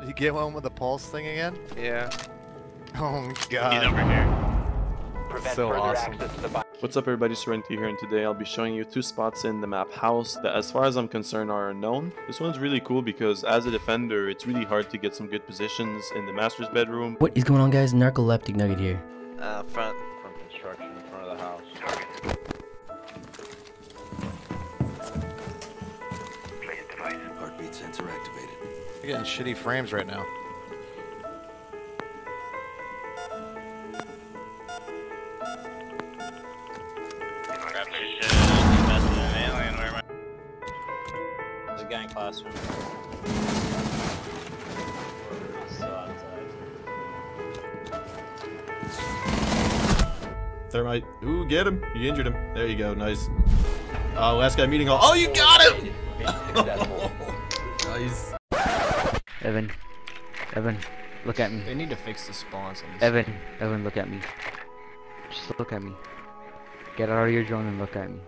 Did you get one with the pulse thing again? Yeah. Oh Get god. over here. Prevent So awesome. access to the bio- What's up everybody, Serenity here and today I'll be showing you two spots in the map house that as far as I'm concerned are unknown. This one's really cool because as a defender it's really hard to get some good positions in the master's bedroom. What is going on guys? Narcoleptic Nugget here. Uh, front. You're getting shitty frames right now. There's a guy in classroom. Thermite. Ooh, get him. You injured him. There you go. Nice. Oh, last guy meeting hall. Oh, you got him! Nice. Evan, Evan, look at me. They need to fix the spawns on this. Evan, Evan, look at me. Just look at me. Get out of your drone and look at me.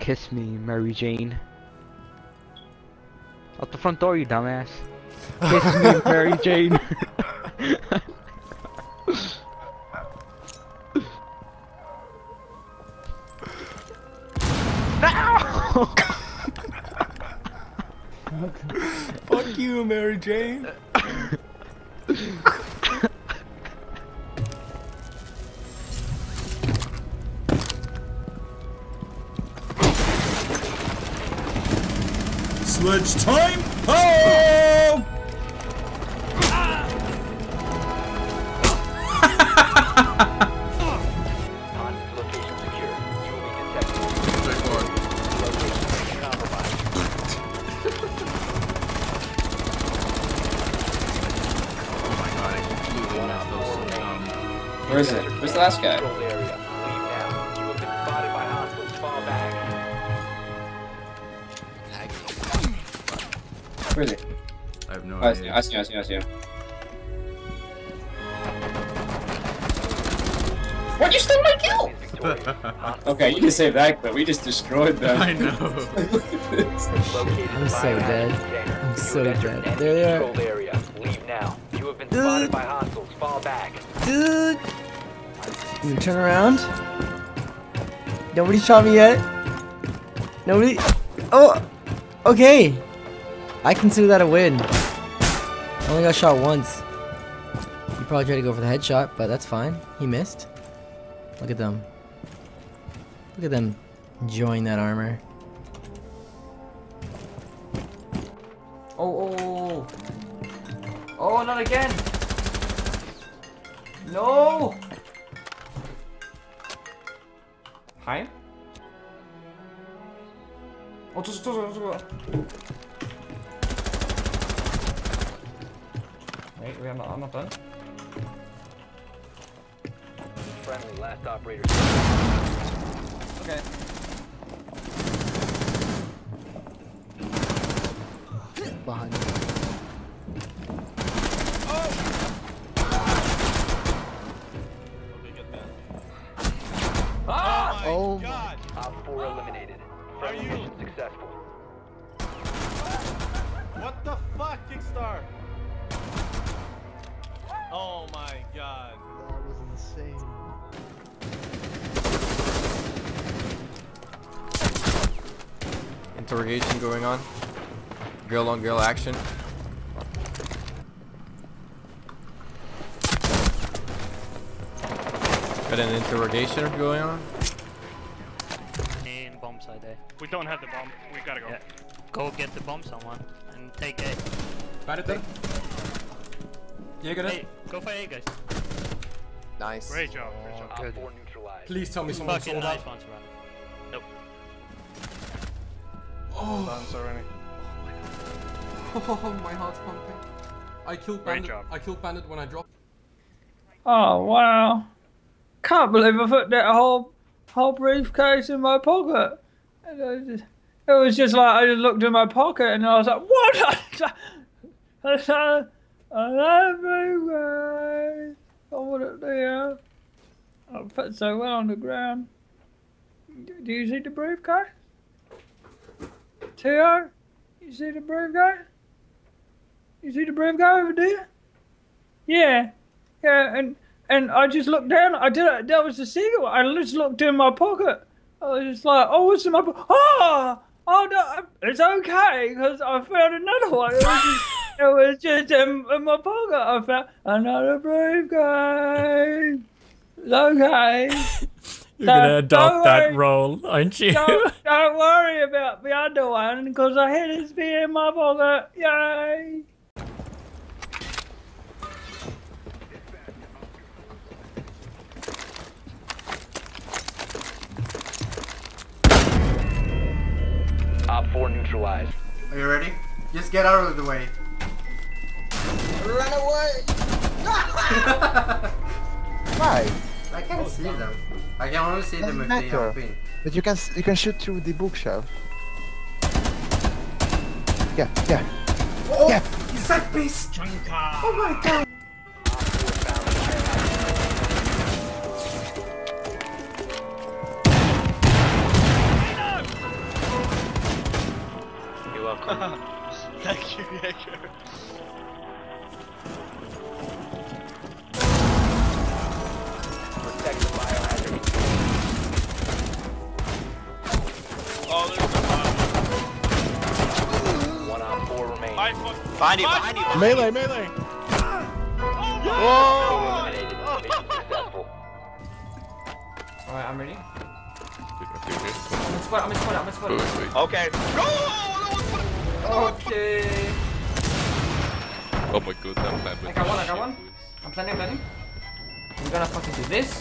Kiss me, Mary Jane. Out the front door, you dumbass. Kiss me, Mary Jane. no! Fuck you, Mary Jane. Sledge time! Oh! Hostage Where is it? Where's the last guy? Control area. Leave now. You have been spotted by hostiles. Fall back. Where is he? I have no Oh, I see, idea. I see, I see, I see him. Why'd you steal my kill? Okay, you can save that but We just destroyed them. I know. Look at this. located I'm so dead. I'm so dead. There they are. enemy-controlled area. Leave now. You have been spotted by hostiles. Fall back. Dude! You turn around. Nobody shot me yet. Nobody. Oh! Okay! I consider that a win. I only got shot once. He probably tried to go for the headshot, but that's fine. He missed. Look at them. Look at them enjoying that armor. Oh, oh, oh, oh. Oh, not again. No. Hi. Oh, tu, tu, tu, tu. Wait, we are not, I'm not done. Friendly. Last operator. Okay. Behind Ah! Oh, god! Op 4 eliminated. Friendly mission successful. What the fuck, KIXSTAr? Oh my god. That was insane. Interrogation going on. Girl on girl action. Got an interrogation going on. We don't have the bomb. We gotta go. Yeah. Go get the bomb, someone, and take A. Färdigt Jägare. Hey, go for A, guys. Nice. Great job. Great job. Op 4 neutralized. Please tell me someone Fucking sold nice out. ones, Ronnie. Nope. Oh, already. Oh my god. Oh, my heart's pumping. I killed Great Bandit. job. I killed Bandit when I dropped. Oh wow! Can't believe I put that whole whole briefcase in my pocket. It was just like I just looked in my pocket and I was like, "What?" Everywhere. I want it there. I fit so well on the ground. Do you see the briefcase? Teo? You see the guy? You see the guy over there? Yeah, yeah, and and I just looked down. I did. That was the secret. I just looked in my pocket. I was just like, oh, what's in my pocket? Oh, ah! oh no, it's okay because I found another one. It was just, it was just in, in my pocket. I found another brave guy. It's okay. You're Don't- gonna adopt that worry. role, aren't you? don't, don't worry about the other one because I had his beer in my pocket. Yay! Are you ready? Just get out of the way. Run away! Why? I can't see them. I can only see them Doesn't if they are matter. But you can you can shoot through the bookshelf. Yeah, yeah. Oh, Yeah. he's like beast. Oh my god. Welcome. Thank you, Jaeger. Protect the biohazard. Oh, there's a One Op 4 remaining. Behind you, behind you. Melee, melee. Eliminated. Mission. Alright, I'm ready. I'm in spot, I'm in spot, I'm in spot. Okay. Okay. Oh my god, that man. I got one, I got one. I'm planning, planning. We're gonna fucking do this,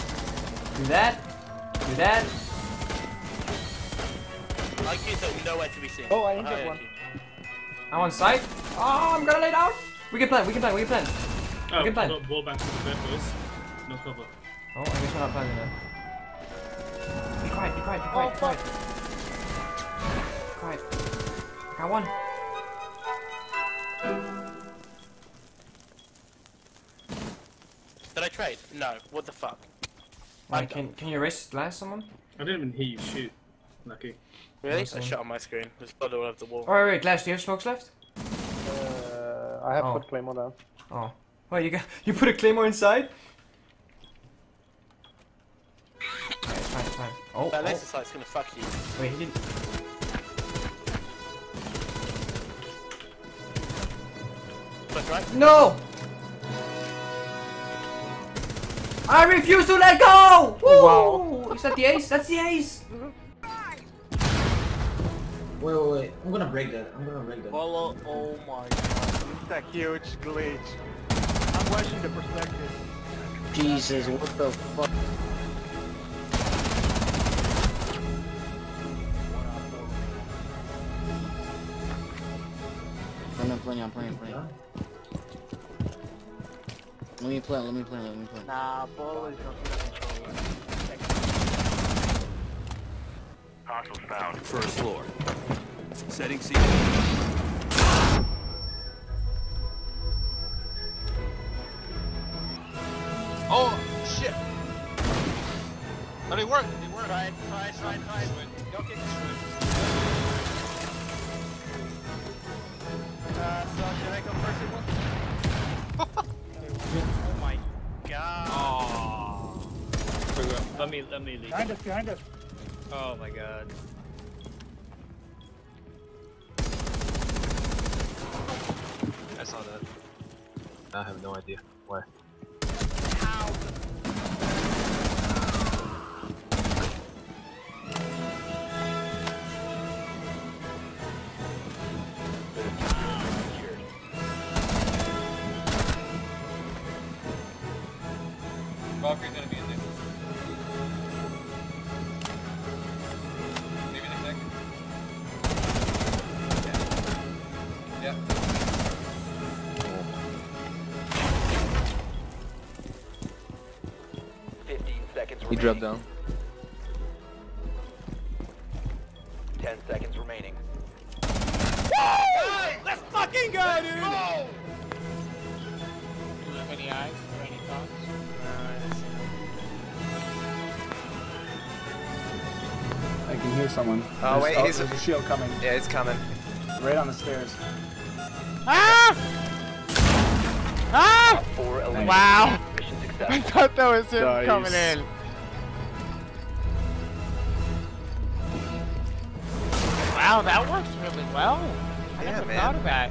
do that, do that. Like you, so nowhere to be seen. Oh, I Behind injured oh, one. you. I'm on site. Oh, I'm gonna lay down. We can plan, we can plan, we can plan. Oh, we can plan. Oh, wall back to the bed, boys. No cover. Oh, I guess we're not planning then. Be quiet, be quiet, be quiet, be oh, quiet. Quiet. I got one. Trade? No. What the fuck? Wait, can, can you erase last someone? I didn't even hear you shoot. Lucky. Really? I Awesome. shot on my screen. There's blood all over the wall. Oh, wait, wait, Glass, do you have smokes left? Uh, I have Oh. put claymore down. Oh. Wait, you got you put a claymore inside? Okay, fine, fine. Oh, that oh. laser sight's gonna fuck you. Wait, he didn't. That's right. No! I refuse to let go! Oh, Woo! Wow. Is that the ace? That's the ace! Wait, wait, wait. I'm gonna break that. I'm gonna break that. Oh, oh my god. It's a huge glitch. I'm watching the perspective. Jesus, what the fuck? I'm playing, I'm playing, I'm playing. Let me play, let me play, let me play. Nah, ball is Hostiles found. First floor. Setting C. Oh, shit. But it worked. It worked. Try it, try it, try it, try it. Go kick this Let me, let me leave. Behind us, behind us. Oh my god. I saw that. I have no idea why. Fifteen seconds He dropped down. Ten seconds remaining. Let's fucking go, dude! Go! Do you have any eyes or any thoughts? I can hear someone. Oh, wait, There's- he's- there's a shield coming. Yeah, it's coming. Right on the stairs. Ah! Ah! Wow. Mission I thought that was him Nice. coming in. Wow, that works really well. I Yeah, never man. thought of that.